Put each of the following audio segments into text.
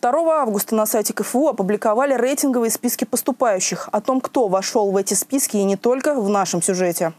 2 августа на сайте КФУ опубликовали рейтинговые списки поступающих. О том, кто вошел в эти списки и не только в нашем сюжете.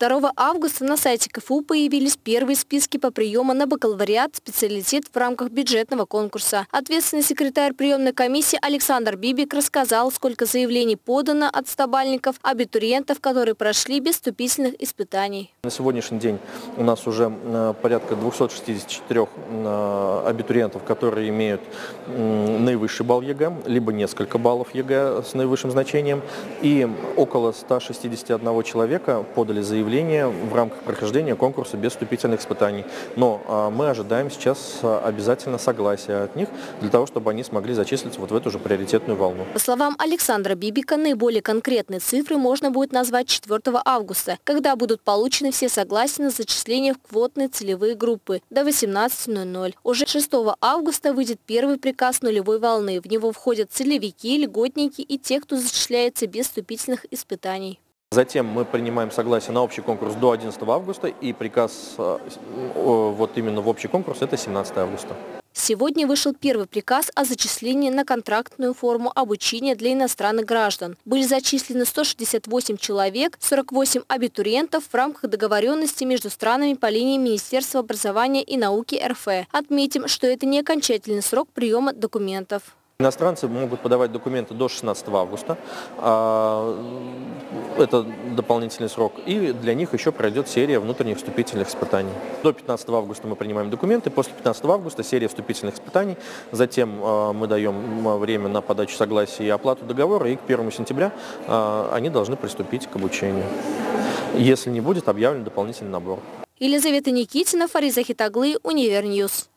2 августа на сайте КФУ появились первые списки по приему на бакалавриат специалитет в рамках бюджетного конкурса. Ответственный секретарь приемной комиссии Александр Бибик рассказал, сколько заявлений подано от стабальников, абитуриентов, которые прошли без вступительных испытаний. На сегодняшний день у нас уже э, порядка 264 э, абитуриентов, которые имеют наивысший балл ЕГЭ, либо несколько баллов ЕГЭ с наивысшим значением, и около 161 человека подали заявление заявление в рамках прохождения конкурса без вступительных испытаний. Но а, мы ожидаем сейчас а, обязательно согласия от них для того, чтобы они смогли зачислиться вот в эту же приоритетную волну. По словам Александра Бибика, наиболее конкретные цифры можно будет назвать 4 августа, когда будут получены все согласия на зачисление в квотные целевые группы до 18.00. Уже 6 августа выйдет первый приказ нулевой волны. В него входят целевики, льготники и те, кто зачисляется без вступительных испытаний. Затем мы принимаем согласие на общий конкурс до 11 августа и приказ э, вот именно в общий конкурс это 17 августа. Сегодня вышел первый приказ о зачислении на контрактную форму обучения для иностранных граждан. Были зачислены 168 человек, 48 абитуриентов в рамках договоренности между странами по линии Министерства образования и науки РФ. Отметим, что это не окончательный срок приема документов. Иностранцы могут подавать документы до 16 августа. А, это дополнительный срок. И для них еще пройдет серия внутренних вступительных испытаний. До 15 августа мы принимаем документы. После 15 августа серия вступительных испытаний. Затем а, мы даем время на подачу согласия и оплату договора. И к 1 сентября а, они должны приступить к обучению. Если не будет объявлен дополнительный набор. Елизавета Никитина, Фариза Хитаглы, Univer News.